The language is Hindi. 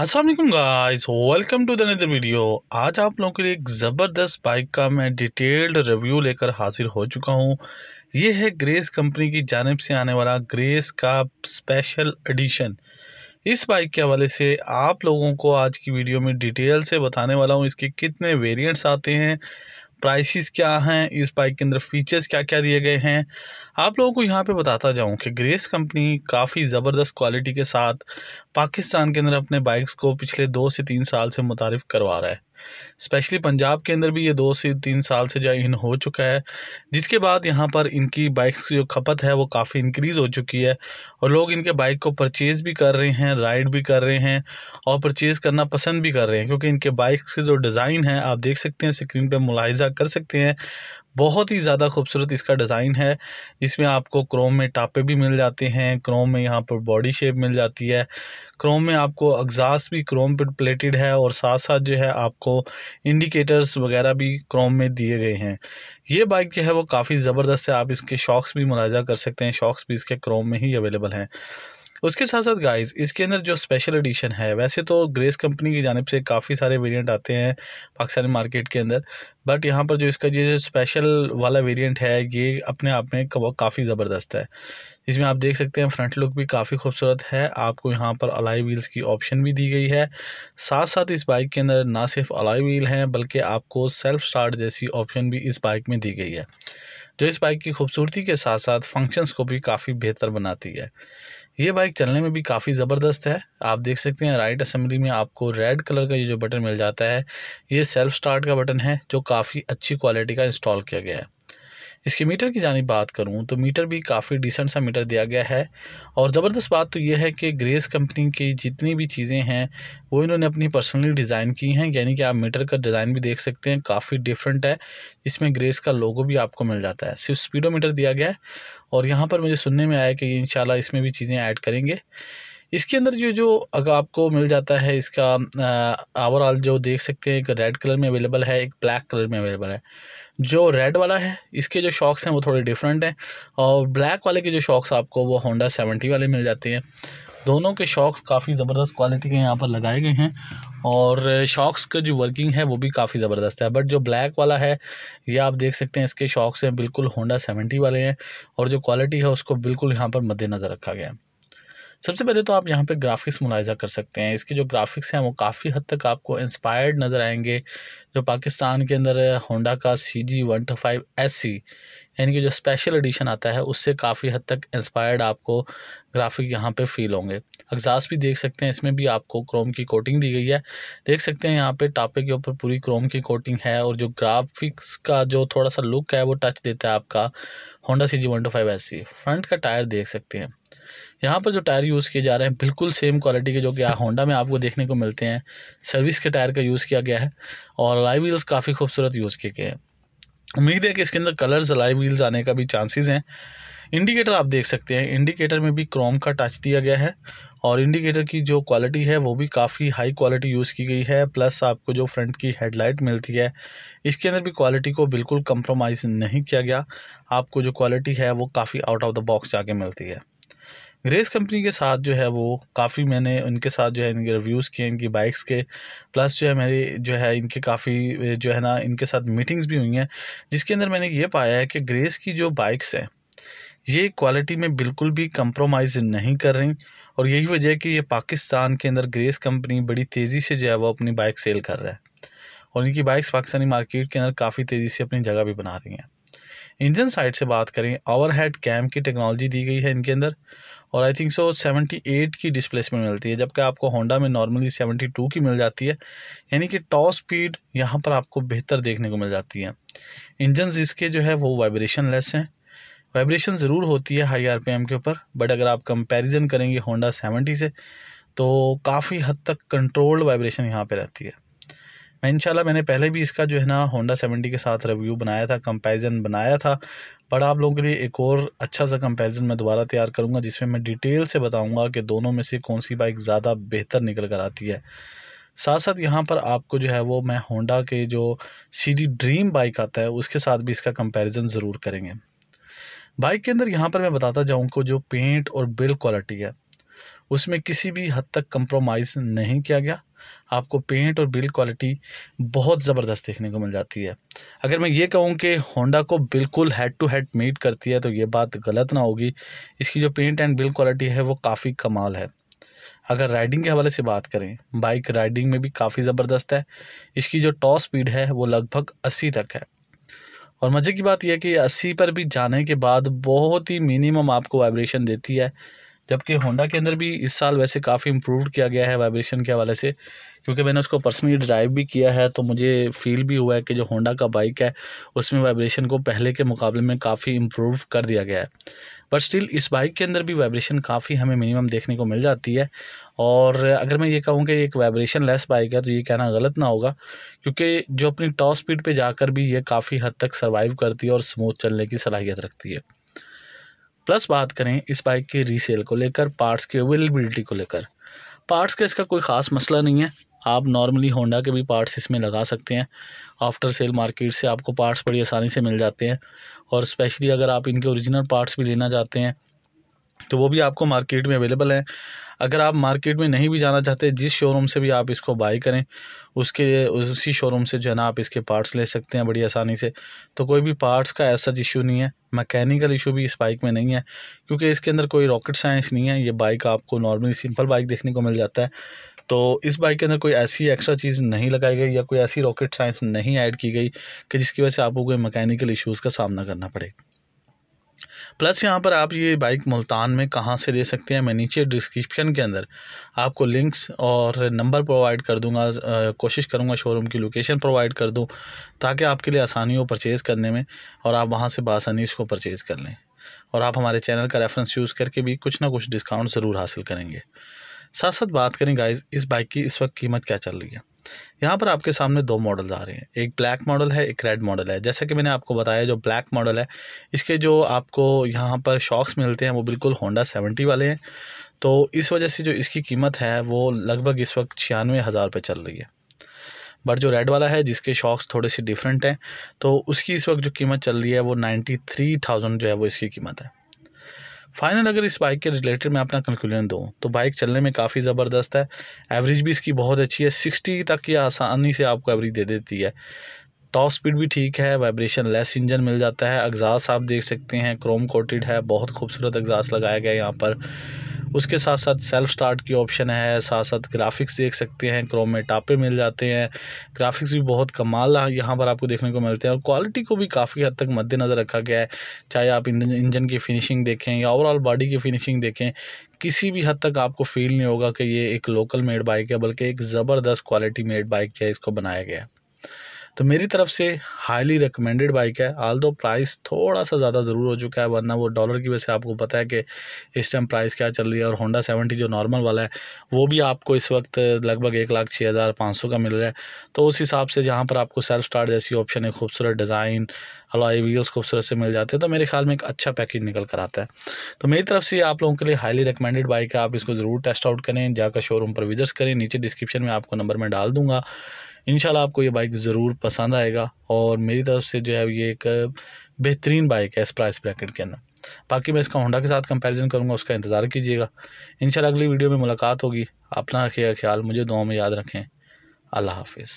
Aslam guys welcome to the video आज आप लोगों के लिए एक ज़बरदस्त बाइक का मैं डिटेल्ड रिव्यू लेकर हाजिर हो चुका हूँ। ये है ग्रेस कंपनी की जानब से आने वाला ग्रेस का स्पेशल एडिशन इस बाइक के हवाले से आप लोगों को आज की वीडियो में डिटेल से बताने वाला हूँ इसके कितने वेरिएंट्स आते हैं। प्राइसेस क्या हैं, इस बाइक के अंदर फीचर्स क्या क्या दिए गए हैं? आप लोगों को यहाँ पे बताता जाऊँ कि ग्रेस कंपनी काफ़ी ज़बरदस्त क्वालिटी के साथ पाकिस्तान के अंदर अपने बाइक्स को पिछले दो से तीन साल से मुतारफ़ करवा रहा है। स्पेशली पंजाब के अंदर भी ये दो से तीन साल से जो इन हो चुका है, जिसके बाद यहाँ पर इनकी बाइक्स की जो खपत है वो काफ़ी इंक्रीज़ हो चुकी है और लोग इनके बाइक को परचेज़ भी कर रहे हैं राइड भी कर रहे हैं और परचेज़ करना पसंद भी कर रहे हैं क्योंकि इनके बाइक्स के जो डिज़ाइन है, आप देख सकते हैं स्क्रीन पर मुलायजा कर सकते हैं। बहुत ही ज़्यादा खूबसूरत इसका डिज़ाइन है। इसमें आपको क्रोम में टापे भी मिल जाते हैं क्रोम में यहाँ पर बॉडी शेप मिल जाती है। क्रोम में आपको एग्जास भी क्रोम पर प्लेटेड है और साथ साथ जो है आपको इंडिकेटर्स वगैरह भी क्रोम में दिए गए हैं। ये बाइक जो है वो काफ़ी ज़बरदस्त है, आप इसके शॉक्स भी मुलाजा कर सकते हैं। शॉक्स भी इसके क्रोम में ही अवेलेबल हैं। उसके साथ साथ गाइस इसके अंदर जो स्पेशल एडिशन है, वैसे तो ग्रेस कंपनी की जानब से काफ़ी सारे वेरिएंट आते हैं पाकिस्तानी मार्केट के अंदर बट यहाँ पर जो इसका जो स्पेशल वाला वेरिएंट है, ये अपने आप में काफ़ी ज़बरदस्त है। इसमें आप देख सकते हैं फ्रंट लुक भी काफ़ी खूबसूरत है, आपको यहाँ पर अलाई व्हील्स की ऑप्शन भी दी गई है। साथ साथ इस बाइक के अंदर ना सिर्फ़ अलाई व्हील हैं, बल्कि आपको सेल्फ स्टार्ट जैसी ऑप्शन भी इस बाइक में दी गई है, जो इस बाइक की खूबसूरती के साथ साथ फ़ंक्शंस को भी काफ़ी बेहतर बनाती है। ये बाइक चलने में भी काफ़ी ज़बरदस्त है। आप देख सकते हैं, राइट असेंबली में आपको रेड कलर का ये जो बटन मिल जाता है, ये सेल्फ स्टार्ट का बटन है, जो काफ़ी अच्छी क्वालिटी का इंस्टॉल किया गया है। इसके मीटर की जानी बात करूँ तो मीटर भी काफ़ी डिसेंट सा मीटर दिया गया है। और ज़बरदस्त बात तो यह है कि ग्रेस कंपनी की जितनी भी चीज़ें हैं, वो इन्होंने अपनी पर्सनली डिज़ाइन की हैं, यानी कि आप मीटर का डिज़ाइन भी देख सकते हैं, काफ़ी डिफरेंट है। इसमें ग्रेस का लोगो भी आपको मिल जाता है। सिर्फ़ स्पीडोमीटर दिया गया है। और यहाँ पर मुझे सुनने में आया कि इन इसमें भी चीज़ें ऐड करेंगे। इसके अंदर जो जो अगर आपको मिल जाता है, इसका ओवरऑल जो देख सकते हैं, एक रेड कलर में अवेलेबल है, एक ब्लैक कलर में अवेलेबल है। जो रेड वाला है, इसके जो शॉक्स हैं वो थोड़े डिफरेंट हैं और ब्लैक वाले के जो शॉक्स आपको वो होंडा सेवेंटी वाले मिल जाते हैं। दोनों के शॉक्स काफ़ी ज़बरदस्त क्वालिटी के यहाँ पर लगाए गए हैं और शॉक्स का जो वर्किंग है वो भी काफ़ी ज़बरदस्त है। बट जो ब्लैक वाला है, ये आप देख सकते हैं इसके शॉक्स हैं, बिल्कुल होंडा सेवेंटी वाले हैं और जो क्वालिटी है उसको बिल्कुल यहाँ पर मद्देनज़र रखा गया है। सबसे पहले तो आप यहाँ पे ग्राफिक्स मुलायजा कर सकते हैं। इसके जो ग्राफिक्स हैं, वो काफ़ी हद तक आपको इंस्पायर्ड नज़र आएँगे। जो पाकिस्तान के अंदर होंडा का C G one two five S C यानी कि जो स्पेशल एडिशन आता है, उससे काफ़ी हद तक इंस्पायर्ड आपको ग्राफिक यहाँ पे फील होंगे। एग्जास भी देख सकते हैं, इसमें भी आपको क्रोम की कोटिंग दी गई है। देख सकते हैं यहाँ पे टापे के ऊपर पूरी क्रोम की कोटिंग है और जो ग्राफिक्स का जो थोड़ा सा लुक है, वो टच देता है आपका Honda C G one two five S C front का टायर देख सकते हैं। यहाँ पर जो टायर यूज़ किए जा रहे हैं, बिल्कुल सेम क्वालिटी के जो कि होंडा में आपको देखने को मिलते हैं। सर्विस के टायर का यूज़ किया गया है और लाइव व्हील्स काफ़ी खूबसूरत यूज़ किए गए हैं। उम्मीद है कि इसके अंदर कलर्स लाइव व्हील्स आने का भी चांसेस हैं। इंडिकेटर आप देख सकते हैं इंडिकेटर में भी क्रोम का टच दिया गया है और इंडिकेटर की जो क्वालिटी है, वो भी काफ़ी हाई क्वालिटी यूज़ की गई है। प्लस आपको जो फ्रंट की हेडलाइट मिलती है, इसके अंदर भी क्वालिटी को बिल्कुल कंप्रोमाइज़ नहीं किया गया। आपको जो क्वालिटी है, वो काफ़ी आउट ऑफ़ द बॉक्स जाके मिलती है। ग्रेस कंपनी के साथ जो है वो काफ़ी मैंने उनके साथ जो है इनके रिव्यूज़ किए, इनकी बाइक्स के। प्लस जो है मेरी, जो है इनके काफ़ी, जो है ना, इनके साथ मीटिंग्स भी हुई हैं, जिसके अंदर मैंने ये पाया है कि ग्रेस की जो बाइक्स हैं, ये क्वालिटी में बिल्कुल भी कंप्रोमाइज़ नहीं कर रही और यही वजह है कि ये पाकिस्तान के अंदर ग्रेस कंपनी बड़ी तेज़ी से जो है वो अपनी बाइक सेल कर रहा है और इनकी बाइक्स पाकिस्तानी मार्केट के अंदर काफ़ी तेज़ी से अपनी जगह भी बना रही हैं। इंजन साइड से बात करें ओवर हेड कैम की टेक्नोलॉजी दी गई है इनके अंदर और I think so seventy eight की डिस्प्लेसमेंट मिलती है, जबकि आपको होंडा में नॉर्मली सेवेंटी टू की मिल जाती है। यानी कि टॉप स्पीड यहाँ पर आपको बेहतर देखने को मिल जाती है। इंजन इसके जो है वो वाइब्रेशन लेस हैं। वाइब्रेशन ज़रूर होती है हाई आरपीएम के ऊपर बट अगर आप कंपैरिजन करेंगे होंडा सेवेंटी से तो काफ़ी हद तक कंट्रोल्ड वाइब्रेशन यहाँ पे रहती है। मैं इंशाल्लाह मैंने पहले भी इसका जो है ना होंडा सेवेंटी के साथ रिव्यू बनाया था कंपैरिजन बनाया था बट आप लोगों के लिए एक और अच्छा सा कंपैरिजन मैं दोबारा तैयार करूँगा, जिसमें मैं डिटेल से बताऊँगा कि दोनों में से कौन सी बाइक ज़्यादा बेहतर निकल कर आती है। साथ साथ यहाँ पर आपको जो है वो मैं होंडा के जो सी ड्रीम बाइक आता है, उसके साथ भी इसका कंपैरिजन ज़रूर करेंगे। बाइक के अंदर यहाँ पर मैं बताता जाऊँ को जो पेंट और बिल्ड क्वालिटी है, उसमें किसी भी हद तक कंप्रोमाइज़ नहीं किया गया। आपको पेंट और बिल्ड क्वालिटी बहुत ज़बरदस्त देखने को मिल जाती है। अगर मैं ये कहूँ कि होंडा को बिल्कुल हेड टू हेड मीट करती है तो ये बात गलत ना होगी। इसकी जो पेंट एंड बिल्ड क्वालिटी है, वो काफ़ी कमाल है। अगर राइडिंग के हवाले से बात करें बाइक राइडिंग में भी काफ़ी ज़बरदस्त है। इसकी जो टॉप स्पीड है, वो लगभग अस्सी तक है। और मज़े की बात यह है कि अस्सी पर भी जाने के बाद बहुत ही मिनिमम आपको वाइब्रेशन देती है। जबकि होंडा के अंदर भी इस साल वैसे काफ़ी इम्प्रूव किया गया है वाइब्रेशन के हवाले से, क्योंकि मैंने उसको पर्सनली ड्राइव भी किया है तो मुझे फील भी हुआ है कि जो होंडा का बाइक है, उसमें वाइब्रेशन को पहले के मुकाबले में काफ़ी इम्प्रूव कर दिया गया है। बट स्टिल इस बाइक के अंदर भी वाइब्रेशन काफ़ी हमें मिनिमम देखने को मिल जाती है। और अगर मैं ये कहूँ कि एक वाइब्रेशन लेस बाइक है तो ये कहना गलत ना होगा, क्योंकि जो अपनी टॉप स्पीड पे जाकर भी ये काफ़ी हद तक सर्वाइव करती है और स्मूथ चलने की सलाहियत रखती है। प्लस बात करें इस बाइक के रीसेल को लेकर पार्ट्स की अवेलेबिलिटी को लेकर। पार्ट्स का इसका कोई ख़ास मसला नहीं है। आप नॉर्मली होंडा के भी पार्ट्स इसमें लगा सकते हैं। आफ्टर सेल मार्केट से आपको पार्ट्स बड़ी आसानी से मिल जाते हैं। और स्पेशली अगर आप इनके ओरिजिनल पार्ट्स भी लेना चाहते हैं तो वो भी आपको मार्केट में अवेलेबल है। अगर आप मार्केट में नहीं भी जाना चाहते, जिस शोरूम से भी आप इसको बाई करें, उसके उसी शोरूम से जो है ना आप इसके पार्ट्स ले सकते हैं बड़ी आसानी से। तो कोई भी पार्ट्स का ऐसा इशू नहीं है। मैकेनिकल इशू भी इस बाइक में नहीं है, क्योंकि इसके अंदर कोई रॉकेट साइंस नहीं है। ये बाइक आपको नॉर्मली सिंपल बाइक देखने को मिल जाता है। तो इस बाइक के अंदर कोई ऐसी एक्स्ट्रा चीज़ नहीं लगाई गई या कोई ऐसी रॉकेट साइंस नहीं ऐड की गई कि जिसकी वजह से आपको कोई मैकेनिकल इश्यूज़ का सामना करना पड़े। प्लस यहाँ पर आप ये बाइक मुल्तान में कहाँ से ले सकते हैं, मैं नीचे डिस्क्रिप्शन के अंदर आपको लिंक्स और नंबर प्रोवाइड कर दूँगा कोशिश करूँगा शोरूम की लोकेशन प्रोवाइड कर दूँ ताकि आपके लिए आसानी हो परचेज़ करने में और आप वहाँ से बासानी इसको परचेज़ कर लें। और आप हमारे चैनल का रेफरेंस यूज़ करके भी कुछ ना कुछ डिस्काउंट ज़रूर हासिल करेंगे। साथ साथ बात करें गाइज़ इस बाइक की इस वक्त कीमत क्या चल रही है? यहाँ पर आपके सामने दो मॉडल आ रहे हैं। एक ब्लैक मॉडल है, एक रेड मॉडल है। जैसा कि मैंने आपको बताया, जो ब्लैक मॉडल है, इसके जो आपको यहाँ पर शॉक्स मिलते हैं, वो बिल्कुल होंडा सेवेंटी वाले हैं। तो इस वजह से जो इसकी कीमत है, वो लगभग इस वक्त छियानवे हज़ार रुपये चल रही है। बट जो रेड वाला है, जिसके शॉक्स थोड़े से डिफरेंट हैं तो उसकी इस वक्त जो कीमत चल रही है, वो नाइन्टी थ्री थाउज़ेंड जो है, वो इसकी कीमत है। फाइनल अगर इस बाइक के रिलेटेड मैं अपना कंक्लूजन दूँ तो बाइक चलने में काफ़ी ज़बरदस्त है। एवरेज भी इसकी बहुत अच्छी है। सिक्सटी तक की आसानी से आपको एवरेज दे देती है। टॉप स्पीड भी ठीक है वाइब्रेशन लेस इंजन मिल जाता है। एग्जास आप देख सकते हैं क्रोम कोटेड है, बहुत खूबसूरत एग्जास लगाया गया है यहाँ पर। उसके साथ साथ सेल्फ स्टार्ट की ऑप्शन है, साथ साथ ग्राफिक्स देख सकते हैं क्रोम में टापे मिल जाते हैं। ग्राफिक्स भी बहुत कमाल यहाँ पर आपको देखने को मिलते हैं। और क्वालिटी को भी काफ़ी हद तक मद्देनज़र रखा गया है। चाहे आप इंजन की फिनिशिंग देखें या ओवरऑल बॉडी की फिनिशिंग देखें, किसी भी हद तक आपको फील नहीं होगा कि ये एक लोकल मेड बाइक है, बल्कि एक ज़बरदस्त क्वालिटी मेड बाइक है इसको बनाया गया है। तो मेरी तरफ़ से हाईली रिकमेंडेड बाइक है। आल दो प्राइस थोड़ा सा ज़्यादा ज़रूर हो चुका है, वरना वो डॉलर की वजह से आपको पता है कि इस टाइम प्राइस क्या चल रही है और होंडा सेवेंटी जो नॉर्मल वाला है, वो भी आपको इस वक्त लगभग एक लाख छः हज़ार पाँच सौ का मिल रहा है। तो उस हिसाब से जहाँ पर आपको सेल्फ स्टार्ट जैसी ऑप्शन है, खूबसूरत डिज़ाइन अलॉय व्हील्स खूबसूरत से मिल जाते हैं तो मेरे ख्याल में एक अच्छा पैकेज निकल कर आता है। तो मेरी तरफ़ से आप लोगों के लिए हाईली रिकमेंडेड बाइक है, आप इसको ज़रूर टेस्ट आउट करें, जाकर शोरूम पर विजिट्स करें, नीचे डिस्क्रिप्शन में आपको नंबर मैं डाल दूँगा। इन आपको ये बाइक ज़रूर पसंद आएगा और मेरी तरफ़ से जो है ये एक बेहतरीन बाइक है इस प्राइस ब्रैकेट के अंदर। बाकी मैं इसका होंडा के साथ कंपैरिजन करूँगा, उसका इंतज़ार कीजिएगा। इन अगली वीडियो में मुलाकात होगी। अपना रखिएगा ख्याल मुझे दुआ में याद रखें। अल्लाह हाफिज़।